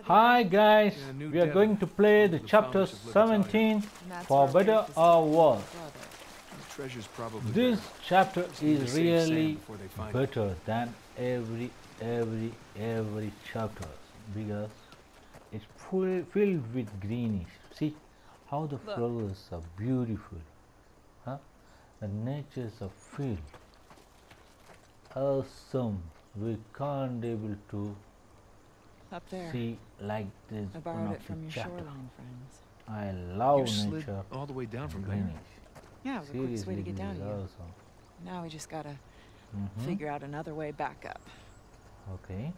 Hi guys, we are going to play the The chapter founders of Libertalia. 17 for better or worse. brother. The treasure's probably This chapter Just need to is really Sam before they find it. better than every every every chapter because it's full, filled with greenish. See how the flowers are beautiful. Huh? The natures are filled. Awesome. We can't able to Up there. see like this I one borrowed of it from your chapter. shoreline friends. I love You slid nature. all the way down from there. Yeah, it was the quickest way to get down this here. is awesome. Now we just gotta Mhm. figure out another way back up. Okay.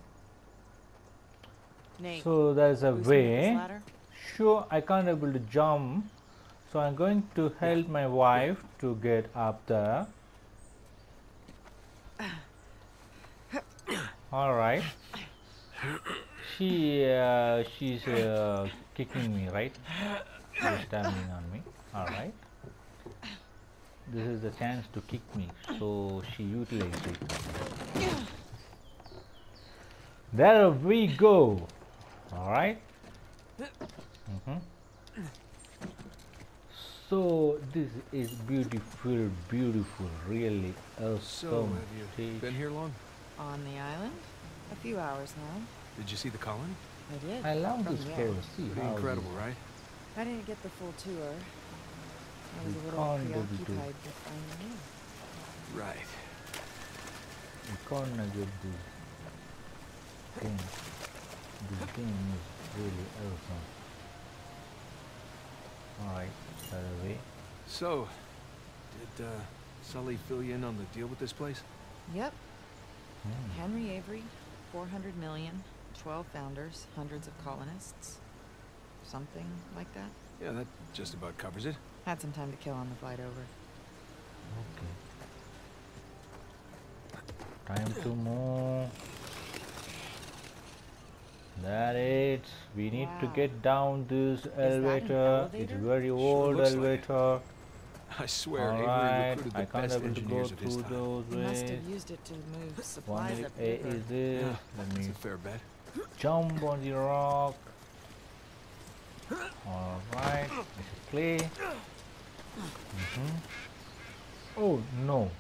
Nate, So there's a boost me with this way. Sure, I can't able to jump. So I'm going to help my wife to get up there. All right. She uh, she's uh, kicking me, right? She's stabbing on me. All right. This is the chance to kick me, so she utilized it. There we go. All right. Mhm. So this is beautiful, beautiful, really So, awesome. have you been here long? On the island? A few hours now. Did you see the colony? I did. I love From this the cave. air. Pretty how incredible, right? I didn't get the full tour. I was We a little can't able to- preoccupied with finding you. Right. You can't get this game. This game is really awesome. Alright, by the way. So, did uh, Sully fill you in on the deal with this place? Yep. Hmm. Henry Avery, 400 million, 12 founders, hundreds of colonists. Something like that. Yeah, that just about covers it. Had some time to kill on the flight over. Okay. Time to move. That it. We need to get down this an elevator. It's elevator? very Sure old like elevator. I swear, Avery Alright, recruited the I can't best able to go of his through time. those He must ways. have used it to move One supplies is, up A is this. Yeah, Let that's me a fair bet. Jump on the rock. Alright, this is clay. Mhm. Oh no,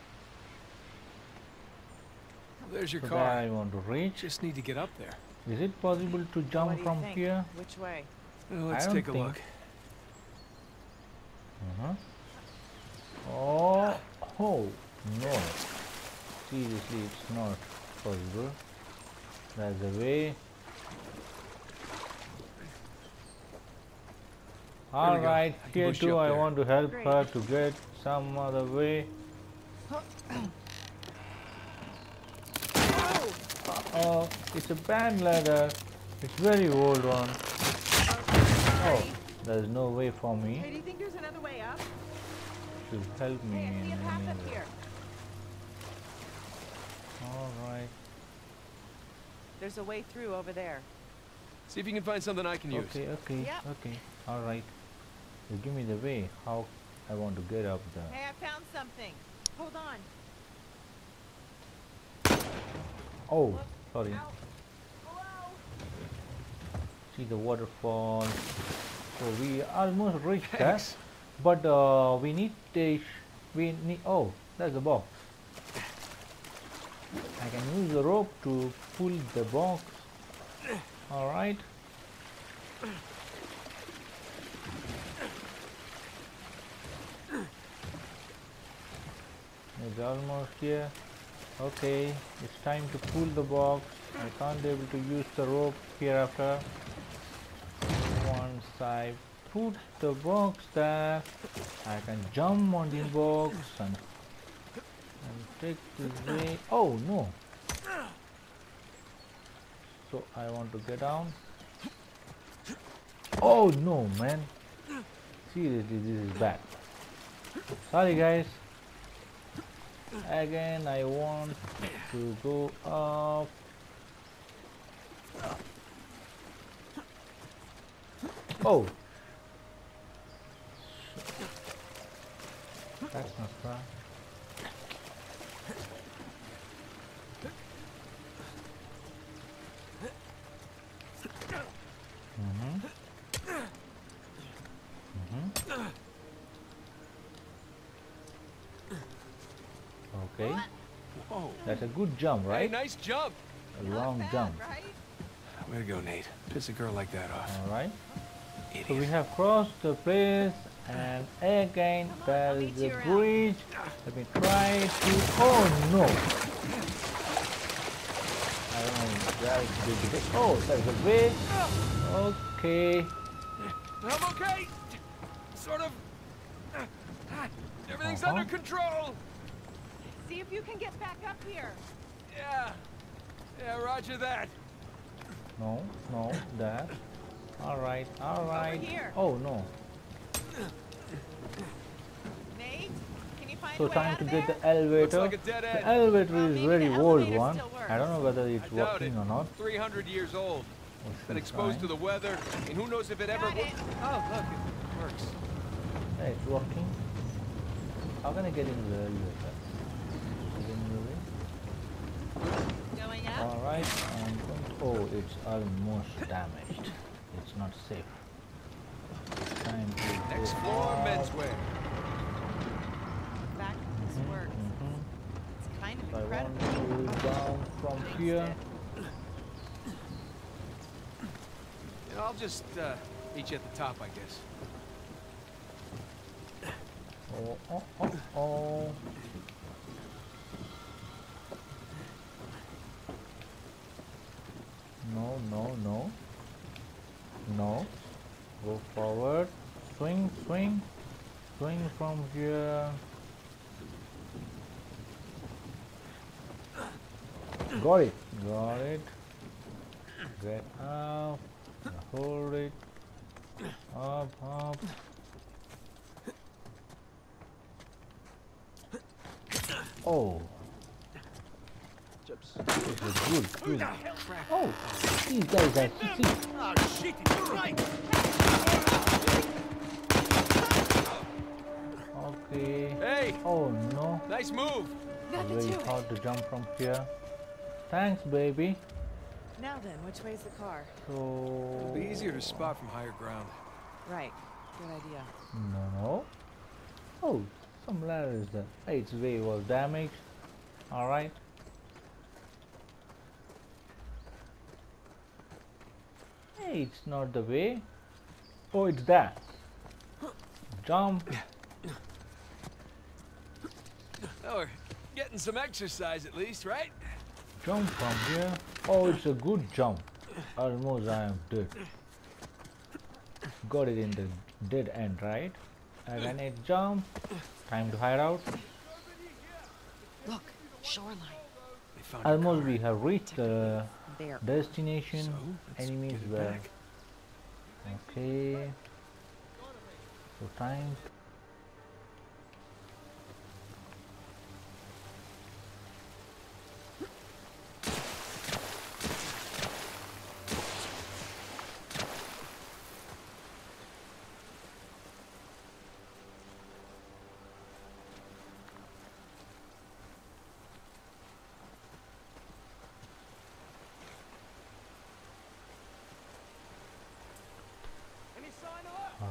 There's your so car. there I want to reach. Just need to get up there. Is it possible to What jump do you from think? here? Which way? Well, let's don't take a think- look. Uh-huh. Oh, oh, no. Seriously, it's not possible. There's a way. Alright, I here too I there. want to help Great. her to get some other way. Oh, it's a band ladder. It's very old one. Oh, there's no way for me. Hey, do you think there's another way up? Should help me Hey, I in see a path up here. Alright. There's a way through over there. See if you can find something I can use. Okay, okay, Yep. okay. Alright. You give me the way how I want to get up there. Hey, I found something. Hold on. Oh, sorry. Ow. Hello? See the waterfall. So we almost reached that. But uh, we need sh- we need oh there's a box. I can use the rope to pull the box. All right. Almost here. Okay, it's time to pull the box. I can't be able to use the rope hereafter. Once I put the box there, I can jump on the box and, and take this way. Oh no! So I want to get down. Oh no, man! Seriously, this is bad. Sorry, guys. Again, I want to go up. Oh! That's not right. Okay, Whoa. that's a good jump, Hey, right? nice jump. A long jump. Right? Way to go, Nate. Piss a girl like that off. All right. Idiot. So we have crossed the place, and again there is on, there I'll is meet a bridge. Let me try to. Oh no! I don't know. Where is the bridge? Oh, there's a bridge. Okay. I'm okay. Sort of. Everything's Uh-huh. under control. See if you can get back up here. Yeah. Yeah, roger that. No, no, that. All right, all right. here. Oh no. Nate, can you find So a way time out to there? get the elevator. like a dead the elevator Well, is very the old one. I don't know whether it's I working it. or not. 300 years old. Let's Been see, exposed to the weather, and who knows if it ever. Got wo- it. Oh, look, it works. Hey, it's working. How can I get into the elevator? Is it in the way? Going up? Alright, and oh, it's almost damaged. It's not safe. Time to go Next floor, up. menswear. The fact that this Mhm, works. mhm. It's kind of So I incredible. want to go down from here. it. And I'll just uh, meet you at the top, I guess. Oh, oh, oh, oh. No, no, no. No. Go forward. Swing, swing. Swing from here. Got it. Got it. Get up. Hold it. Up, up. Oh, Chips. this is good, good. Oh, these guys are see. Oh, ah, shit, right. Okay. Hey, Oh no, nice move. Nothing very to hard to jump from here. Thanks, baby. Now then, which way is the car? So. It'll be easier to spot from higher ground. Right. Good idea. No, no. Oh, some ladders there. Hey, its way was damaged. Alright. It's not the way. Oh, it's that. Jump. Oh, we're getting some exercise at least, right? Jump from here. Oh, it's a good jump. Almost I am dead. Got it in the dead end, right? Again, it jump. Time to hide out. Look, shoreline. They found your Almost we have reached the There. destination. So, let's Enemies get were back. okay. So time.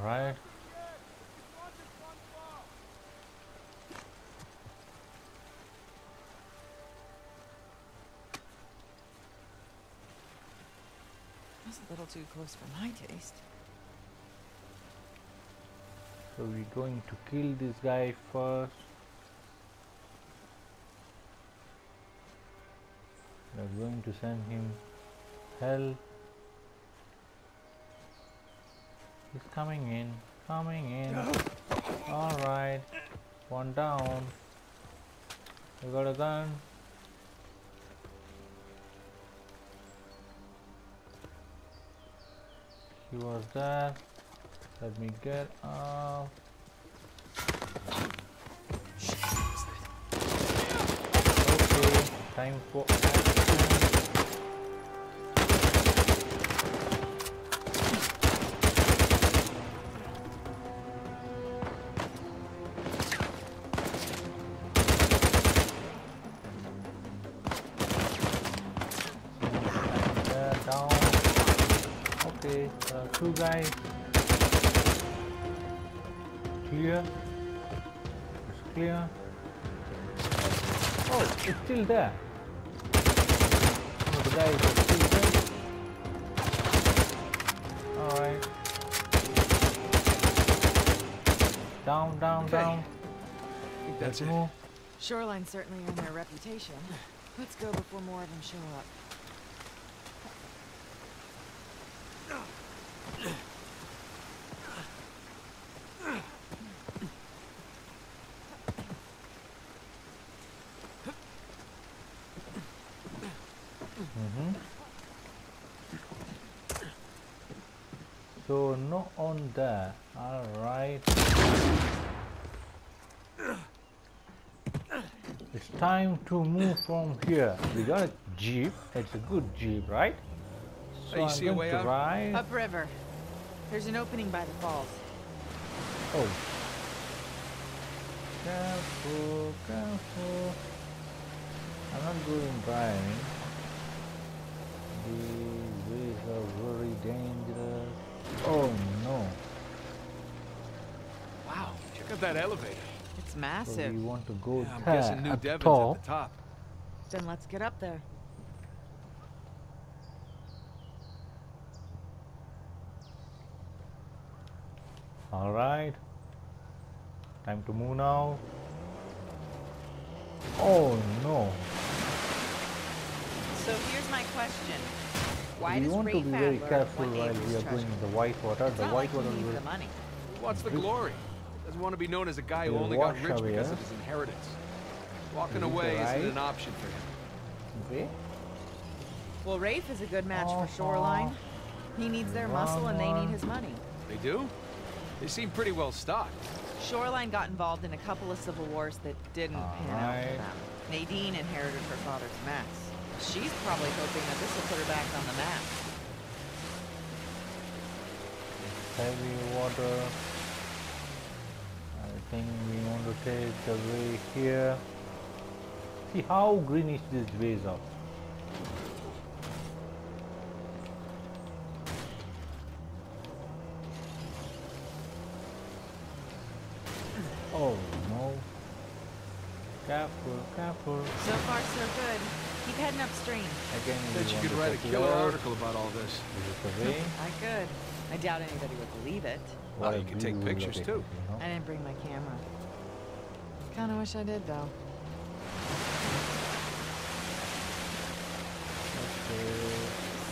Right. That's a little too close for my taste. So we're going to kill this guy first. We're going to send him hell. He's coming in, coming in. Alright, one down. You got a gun? He was there. Let me get up. Okay, time for Okay, uh, two guys. Clear. It's clear. Oh, it's still there. Oh, the guy is still there. Alright. Down, down, Okay. down. I think that's Let's it. move. Shoreline certainly earned their reputation. Let's go before more of them show up. Mm-hmm. So no on there. All right. It's time to move from here. We got a jeep. It's a good jeep, right? So Hey, you I'm see a going way to out? ride. Upriver. There's an opening by the falls. Oh. Careful, careful. I'm not good in driving. These ways are very dangerous. Oh no. Wow, check out that elevator. It's So massive. we want to go Yeah, I'm guessing New at Devon's top. at the top. Then let's get up there. Alright. Time to move now. Oh no. So here's my question. Why we does want Ray to be very Fadler careful while we are treasure? going in the white water. It's the white like water needs will the money. What's the glory? Doesn't want to be known as a guy who only got rich because of his inheritance. Walking away isn't an option for him. Okay. Well, Rafe is a good match for Shoreline. He needs their muscle and they need his money. They do? They seem pretty well stocked. Shoreline got involved in a couple of civil wars that didn't pan out for them. Nadine inherited her father's mess. She's probably hoping that this will put her back on the map. Heavy water. I think we want to take the way here. See how greenish these ways are. Oh no. Careful, careful. So far, so good. Keep heading upstream. Again, we Bet you could write a killer article about all this. This is the way. I could. I doubt anybody would believe it. Well, What you a can take pictures, too. you know? I didn't bring my camera. Kinda wish I did, though. Okay.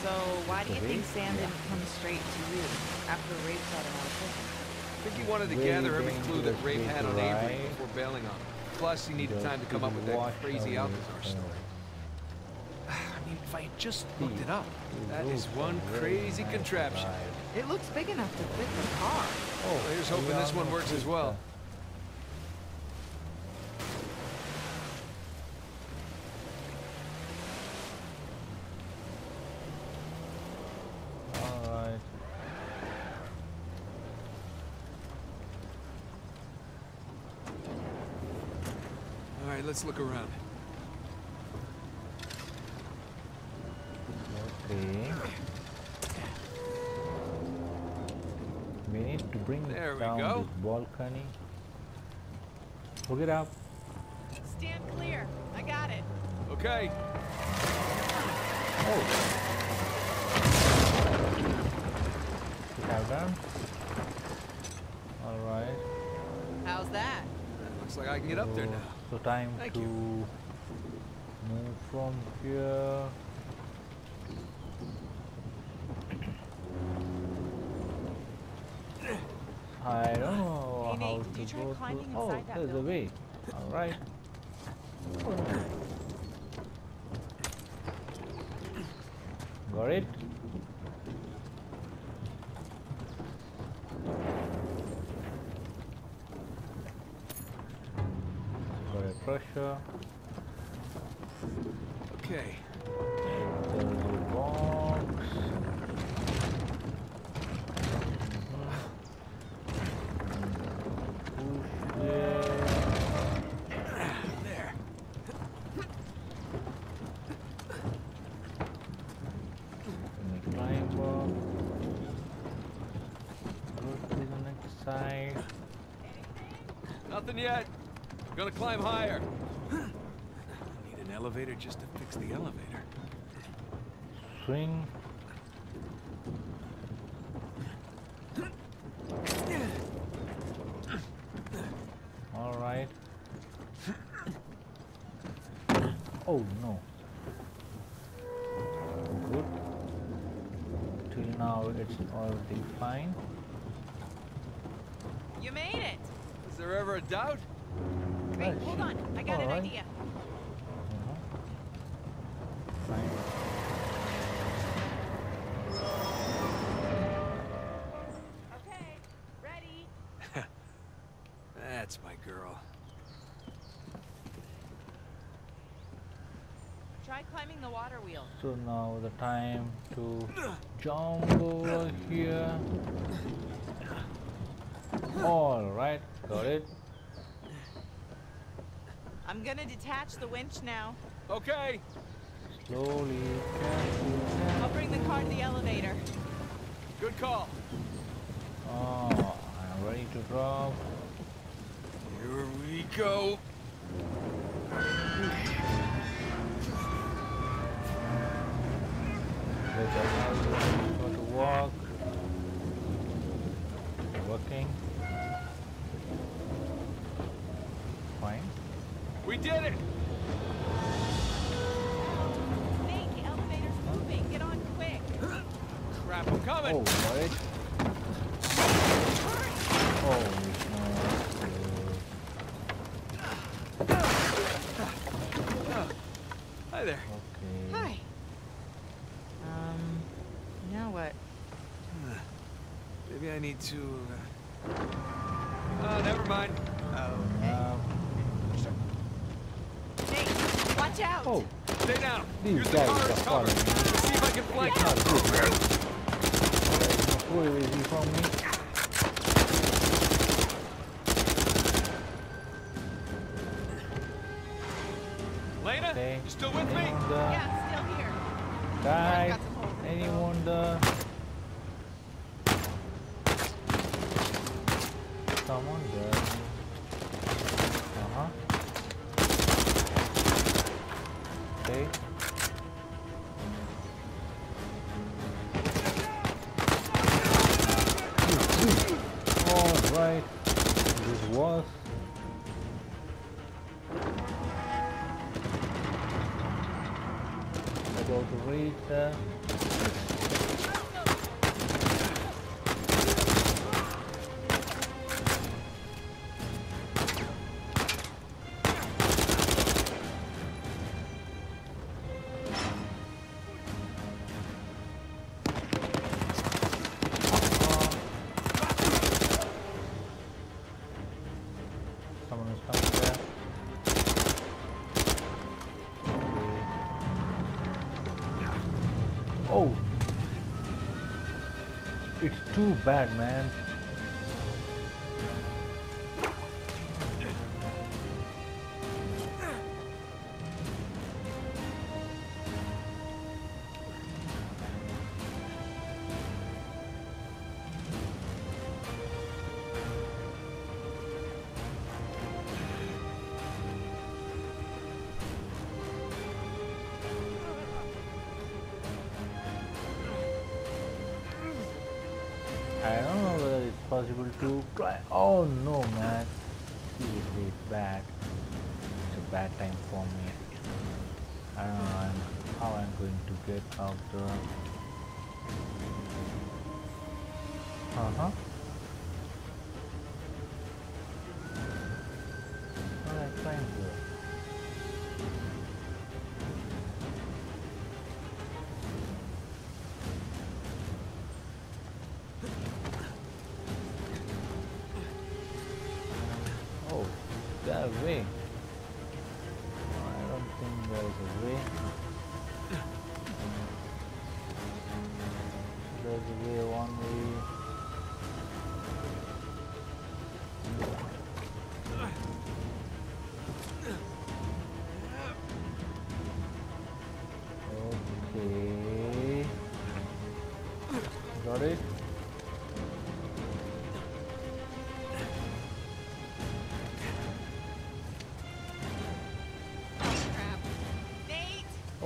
So, why do you think Sam Yeah. didn't come straight to you after Rafe got him out of prison? I think he wanted to gather every clue that dangerous Rafe had on Avery before bailing on him. Plus, he needed time to come up with that crazy Alcazar stuff. Anyway. I mean, if I just looked it up, that is one crazy contraption. It looks big enough to fit the car. Oh, here's hoping this one works as well. Alright. All right, let's look around. Okay. We need to bring There down go. this balcony. Hook it up. Stand clear. I got it. Okay, Oh. We have done. Alright. How's that? looks like I can get up there So- now. So time Thank to you. move from here. I don't know Hey, how Nate, did to you try climbing through. Oh, inside that there's a way. All right. Next side. Nothing yet. Gonna climb higher. Need an elevator just to fix the elevator. Swing. All right. Oh no. Good. Till now it's already fine. You made it. Is there ever a doubt? Wait, hold on. I got an alright. idea. Okay, ready. That's my girl. Try climbing the water wheel. So now the time to jump over here. All right, got it. I'm gonna detach the winch now. Okay. Slowly. I'll bring the car to the elevator. Good call. Oh, I'm ready to drop. Here we go. There's a house got to walk. Working. Fine. We did it. Nate, the elevator's moving. Get on quick. Crap, I'm coming. Oh, got it. Oh. Hi there. Okay. Hi. Um, now what? Maybe I need to. Uh... Oh, never mind. Um, Nate, watch out. oh, Stay down. These guys are as cover. following me. Let's see if I can flank not them. Where is he from me? Elena, Okay. you still with me? Anyone the Yeah, still here. guys? got some holes. Anyone the? Someone there. Too bad, man. Possible to try. Oh no, man. Seriously, bad. It's a bad time for me. I don't know I'm, how I'm going to get out the. Uh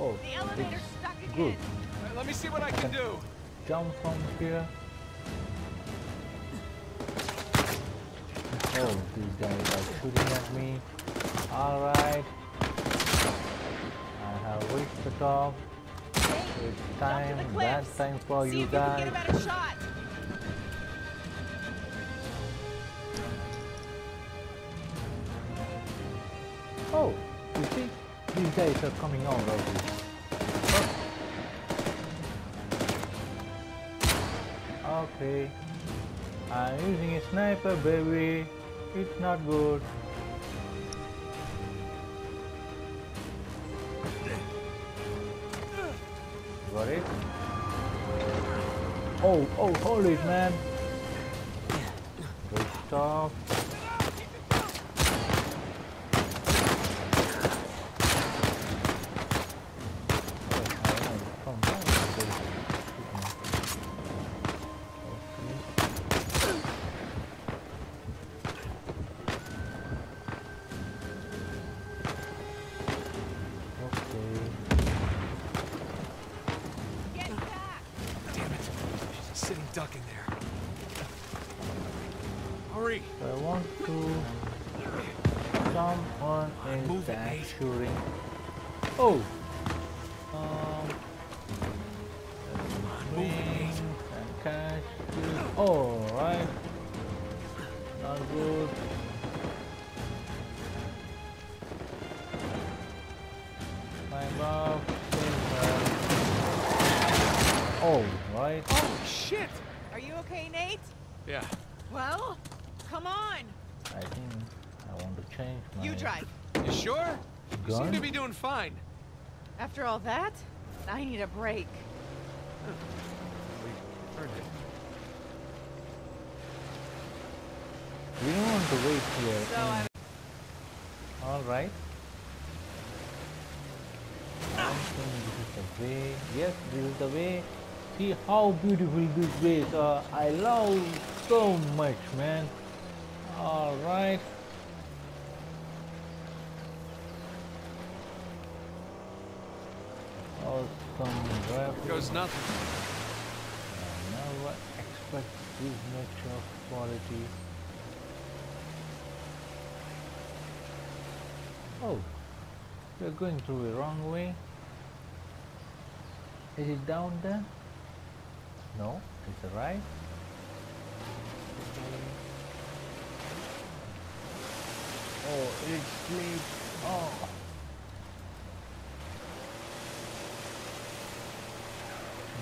Oh, elevator's stuck Good. again. Let me see what I can do. Jump from here. Oh, these guys are shooting at me. Alright. I have reached the top. It's Jump to time, cliffs. that time for See you if you guys. Are coming of this. Oh. Okay, I'm using a sniper, baby. It's not good. Got it? Oh, oh, hold it, man. Good stop. She's a sitting duck in there. Hurry. I want to someone is Move it, that Nate. shooting. Oh. Yeah. Well, come on. I think I want to change my You drive. You sure? You seem to be doing fine. After all that, I need a break. We earned it. We don't want to wait here. So I All right. I this is the way. Yes, this is the way. See how beautiful this way is. Uh, I love so much, man. All right. Awesome. Goes nothing. I never expect this much of quality. Oh, we're going through the wrong way. Is it down there? No, it's the right. Oh, it's late. Oh.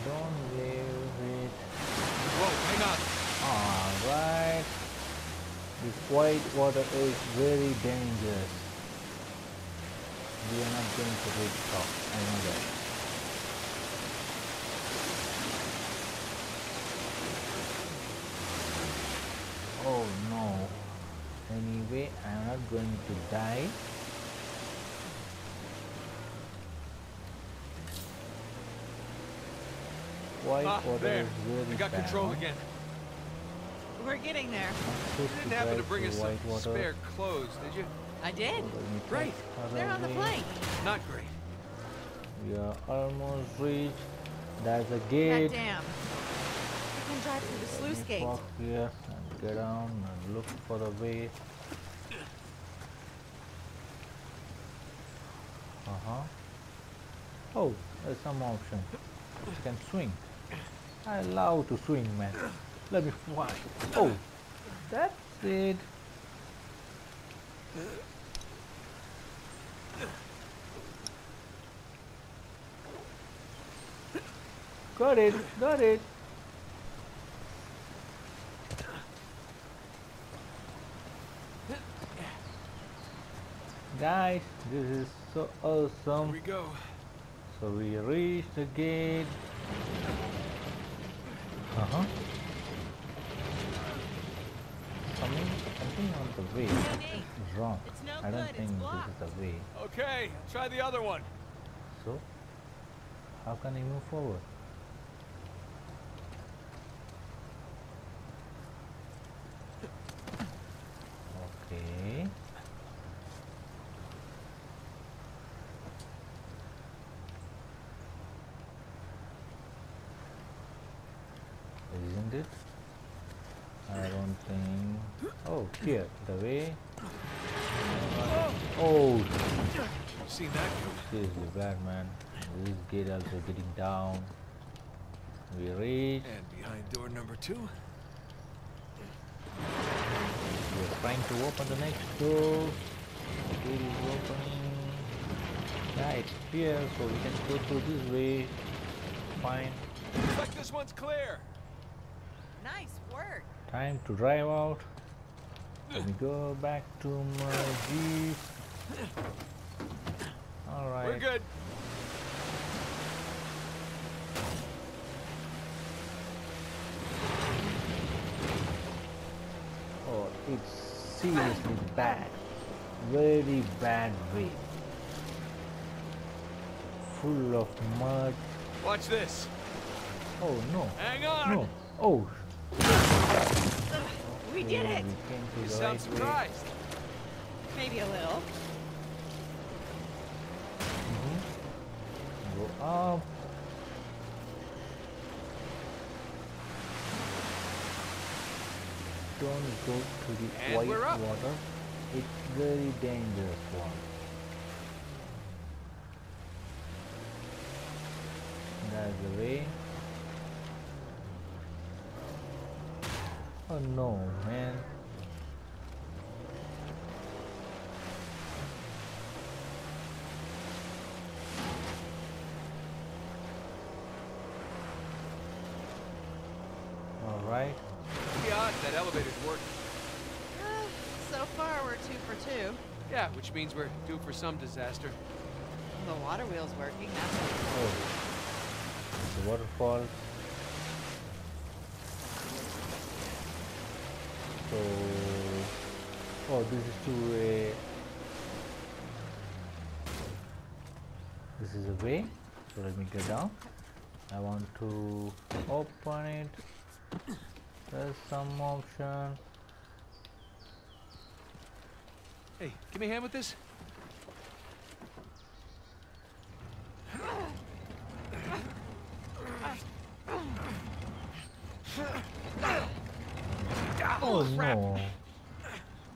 Don't leave it. Whoa, hang on. Alright. This white water is very dangerous. We are not going to reach top. I know that. Oh no. Anyway, I'm not going to die. White Ah, water there. is very We got bad, control huh? again. we're getting there. You didn't happen to bring us some water. spare clothes, did you? I did. Let Great. They're on the plane. Not great. We are almost reached. There's a That gate. dam. You can drive through the Let sluice me gate. Walk here and get down and look for the way. Uh huh. Oh, there's some option. You can swing. I love to swing, man. Let me fly. Oh, that's it. Got it, got it. Guys, this is so Here awesome. we go. So we reached the gate. Uh huh. Something, something on the way is wrong. No I don't good, think this is the way. Okay, try the other one. So, how can I move forward? Okay. it? I. Oh, here, the way. Oh, Seen that coming. seriously bad, man. This gate also getting down. We reach. And behind door number two? We're trying to open the next door. The gate is opening. Yeah, it's here, so we can go through this way. Fine. Looks like this one's clear. Nice work. Time to drive out. Let me go back to my jeep. All right. We're good. Oh, it's seriously bad. Very bad way. Full of mud. Watch this. Oh no. Hang on. No. Oh. We did it. We came to You sound surprised. Maybe a little. Mhm. Go up. Don't go to the And white water. It's very dangerous one. That's the way. Oh no, man. Alright. Pretty odd that elevator's working. Uh, so far, we're two for two. Yeah, which means we're due for some disaster. The water wheel's working. That's Oh. The waterfall. So oh this is to a this is a way. So let me get down. I want to open it. There's some option. Hey, give me a hand with this. Oh no.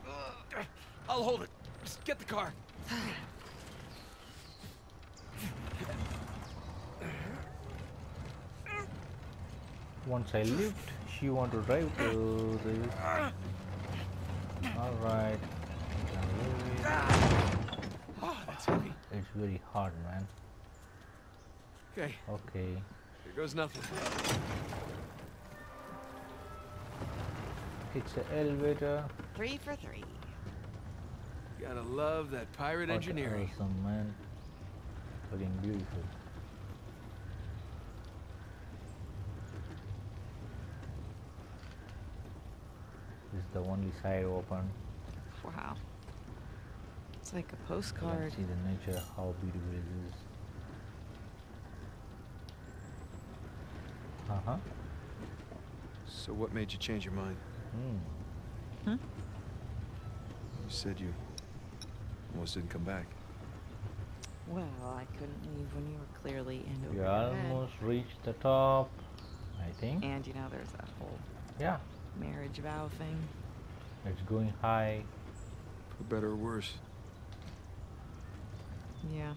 Uh, I'll hold it. Just get the car. Once I lift, she want to drive to this. Alright. Oh, ah, that's heavy. It's very hard, man. Okay, Okay. here goes nothing. It's an elevator. three for three. Gotta love that pirate What engineering. Awesome, man. Looking beautiful. This is the only side open. Wow. It's like a You postcard. can see the nature, how beautiful it is. Uh huh. So what made you change your mind? Hmm. You said you almost didn't come back. Well, I couldn't leave when you were clearly in over We your head. almost reached the top. I think. And you know, there's that whole Yeah. marriage vow thing. It's going high. For better or worse. Yeah.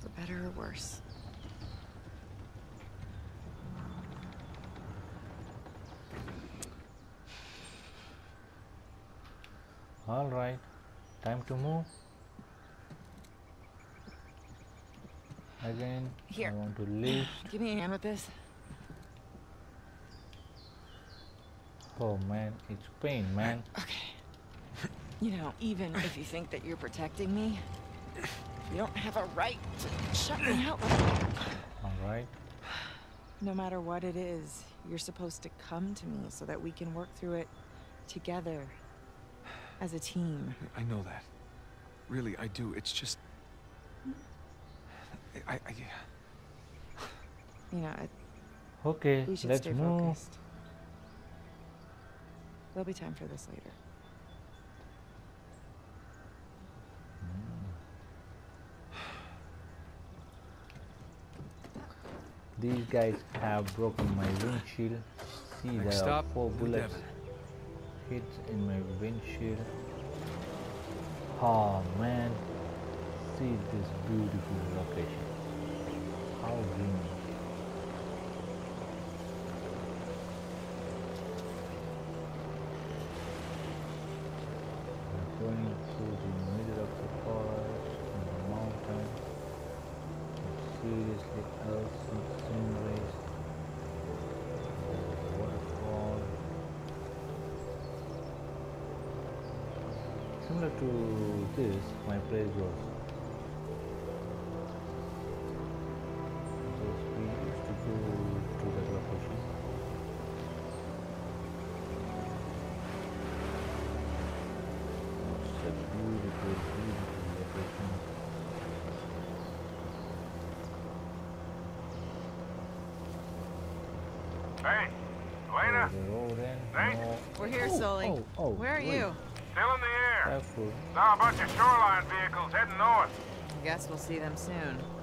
For better or worse. All right. Time to move. Again, Here. I want to lift. Give me a hand with this. Oh man, it's pain, man. Okay. You know, even if you think that you're protecting me, you don't have a right to shut me out. All right. No matter what it is, you're supposed to come to me so that we can work through it together as a team. I know that. Really, I do. It's just. I. I, I You know, it, Okay, we should let's stay move. focused. There'll be time for this later. These guys have broken my windshield. See Next there are stop, four bullets Devon. In my windshield. Oh man, see this beautiful location. How green. To this, my place was. Because we used to go to that location. It's a beautiful, beautiful location. Hey, Elena, There's a road in. Hey. No. We're here, Oh, Sully. Oh, oh, Where are wait. you? still in the air. Careful. Saw a bunch of shoreline vehicles heading north. Guess we'll see them soon.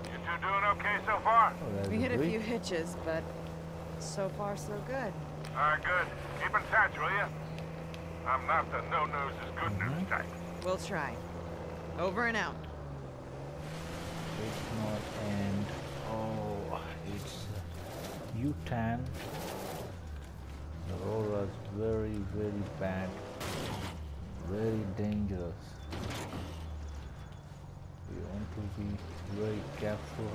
You two doing okay so far? Oh, We hit a bridge. few hitches, but so far so good. All right, good. Keep in touch, will you? I'm not the no news is good news type. We'll try. Over and out. It's not and oh it's uh, U-turn. The road was very very bad, very dangerous. We want to be very careful.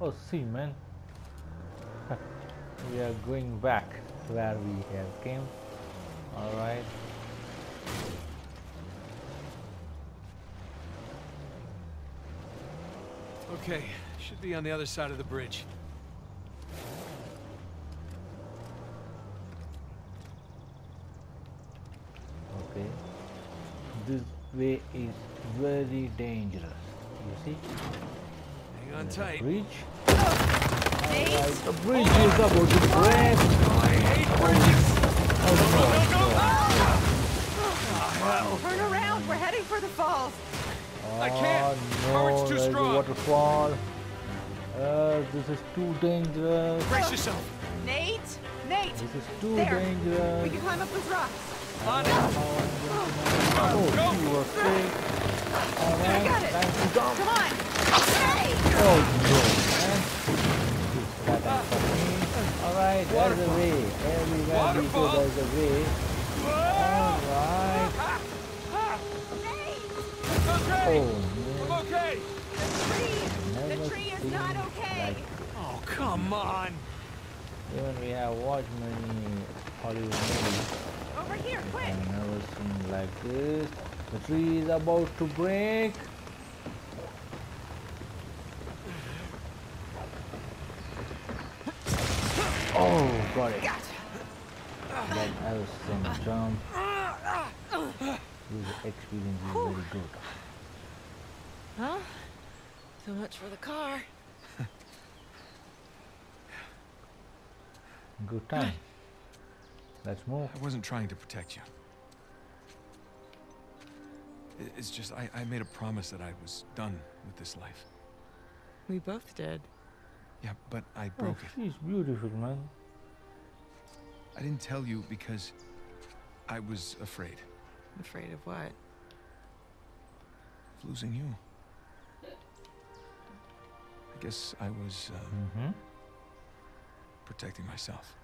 Oh see man, we are going back where we have came. All right. Okay, should be on the other side of the bridge. okay this way is very dangerous you see Hang on There's a tight. bridge Nate! Alright, the bridge is about to break I hate bridges! Turn around! We're heading for the falls! I can't. oh, Current's no too there's strong. a waterfall uh, this is too dangerous Brace yourself! Nate! Nate! this is too There. dangerous We can climb up those rocks. On it! oh Go. you were sick alright I got it. time to jump Come on! Hey! Oh no, man. This happened for. Alright, there's a way. Everywhere we go, there's a way. Alright. Okay! Oh man. I'm okay! The tree! Never The tree is not okay! Like, Oh, come on! even we have watched many Hollywood movies. Over here, quick! Never seen like this. The tree is about to break. Oh, got it. Gotcha! That awesome jump. This experience is very good. Huh? So much for the car. Good time. Let's move. I wasn't trying to protect you. It's just, I, I made a promise that I was done with this life. We both did. Yeah, but I Oh, broke it. she's beautiful, man. I didn't tell you because I was afraid Afraid of what? of losing you. I guess I was um, Mm-hmm. protecting myself.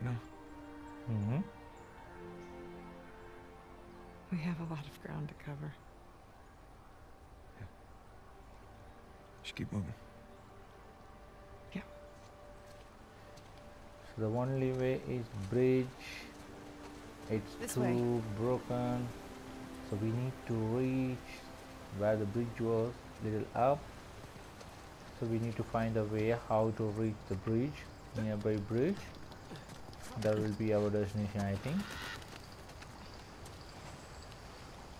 You know? Mm-hmm. We have a lot of ground to cover. Just keep moving. Yeah. So the only way is bridge. It's This too way. broken. So we need to reach where the bridge was, little up. So we need to find a way how to reach the bridge, nearby bridge. That will be our destination, I think.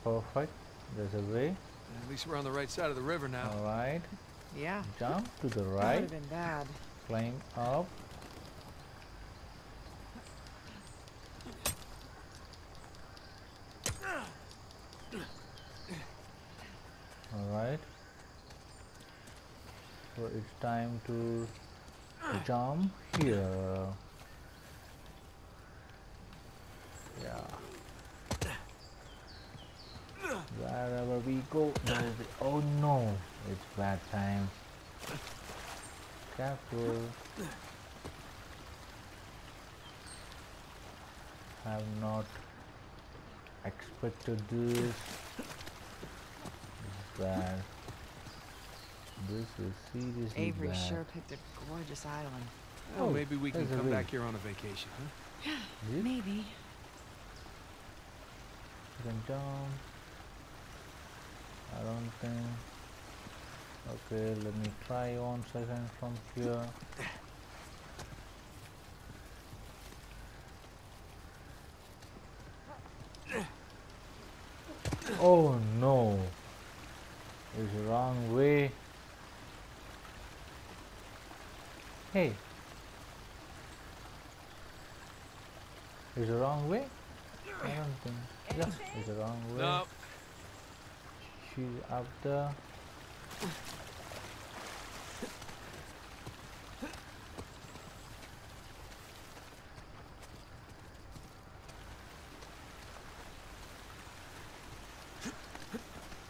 Perfect. There's a way. At least we're on the right side of the river now. All right. Yeah. Jump to the That would right. have been bad. Climb up. Alright. So it's time to jump here. Yeah. Wherever we go, there is oh no, it's bad time. Careful. Have not expected this. This is bad. This is seriously Avery bad. sure picked a gorgeous island. Well, Oh, maybe we can come back here on a vacation, huh? This? Maybe. You can jump. I don't think. Okay, let me try one second from here. Oh no! It's the wrong way. Hey! It's the wrong way? I don't think. Yeah, it's the wrong way. No. She's up there.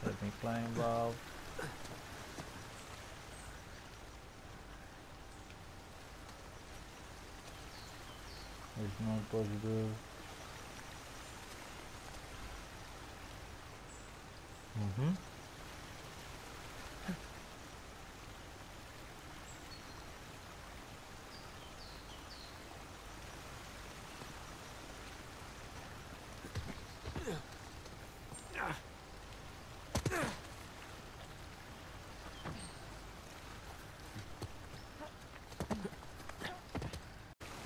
Let me climb up. It's not possible.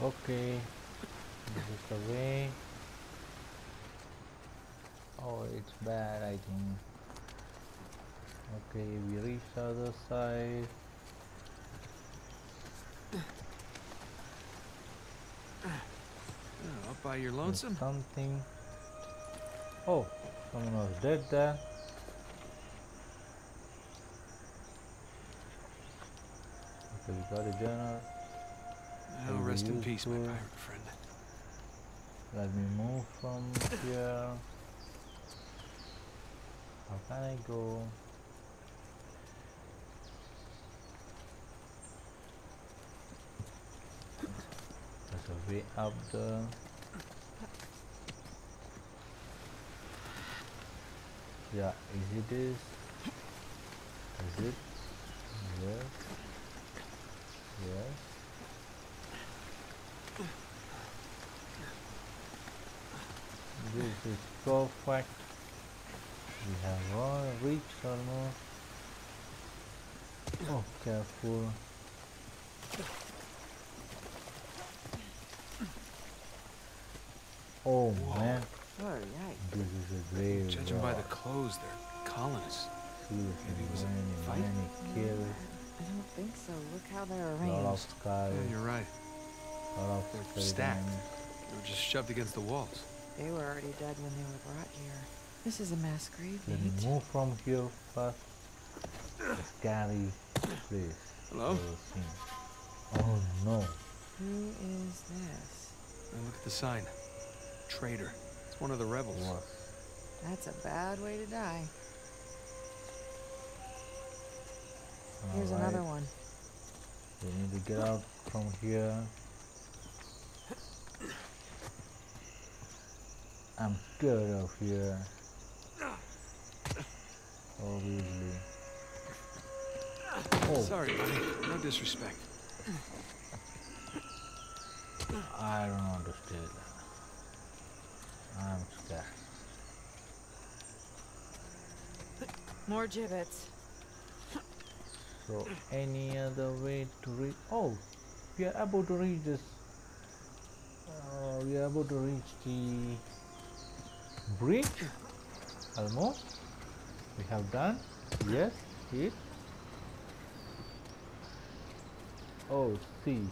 Okay, this is the way. Oh, it's bad, I think. Okay, we reach the other side. Oh, up by your There's lonesome? Something. Oh, someone was dead there. Okay, we got a journal. Oh, we rest in peace, my pirate friend. Let me move from here. How can I go? Way up the Yeah, is it is? Is it? Yes. Yes. This is perfect. We have all reached almost. Oh, careful. Oh man, Oh, yikes. this is a grave. Judging by the clothes, they're colonists. Seriously, maybe it was a many, fight? many kills. I don't think so. Look how they're Lot of arranged. Yeah, you're right. lot of They're stacked. skeletons. They were just shoved against the walls. They were already dead when they were brought here. This is a mass grave, Let me move from here first. The scary place. Hello? Oh no. Who is this? And look at the sign. Traitor. It's one of the rebels. What? That's a bad way to die. Here's another one. We need to get out from here. I'm scared of here. Obviously. Oh, Sorry, buddy. No disrespect. I don't understand. I'm scared. More gibbets. So any other way to reach? Oh, we are about to reach this. Uh, we are about to reach the bridge. Almost. We have done. Yes, it. Oh, see.